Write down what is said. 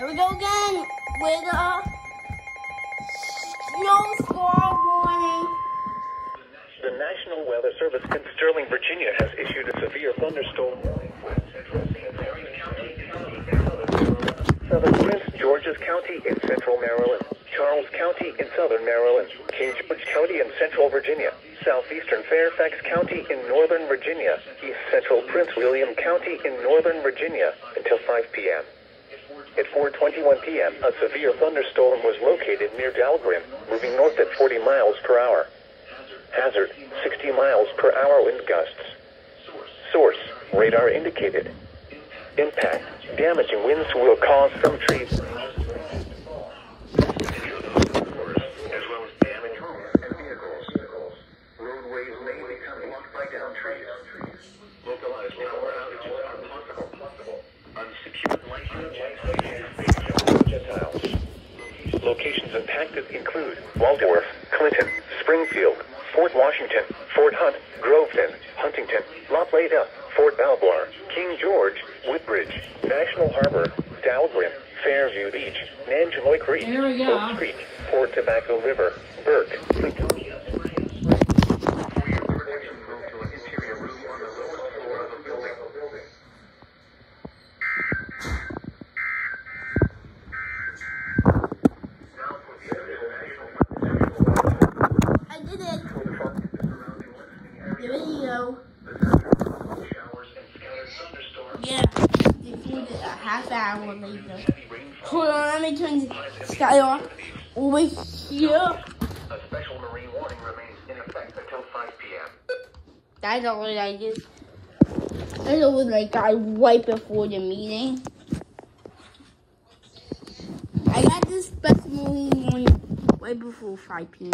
Here we go again with uh, a snowstorm warning. The National Weather Service in Sterling, Virginia has issued a severe thunderstorm Southern Prince George's County in central Maryland, Charles County in southern Maryland, King George County in central Virginia, southeastern Fairfax County in northern Virginia, east central Prince William County in northern Virginia. Until 5 p.m. At 4:21 p.m., a severe thunderstorm was located near Dahlgren, moving north at 40 miles per hour. Hazard: 60 miles per hour wind gusts. Source: radar indicated. Impact: damaging winds will cause some trees. Localized power outages are possible. Unsecured license. Locations impacted include Waldorf, Clinton, Springfield, Fort Washington, Fort Hunt, Groveton, Huntington, La Plata, Fort Belvoir, King George, Woodbridge, National Harbor, Dahlgren, Fairview Beach, Nanjemoy Creek, Here we go. Oak Creek, Port Tobacco River, Burke, video. showers and scattered. Yeah. Did it a half hour later. Hold on, let me turn the sky off. Over here. A special marine warning remains in effect until 5 p.m. That's all I did. That's all like I right before the meeting. I got this special meeting on right before 5 p.m.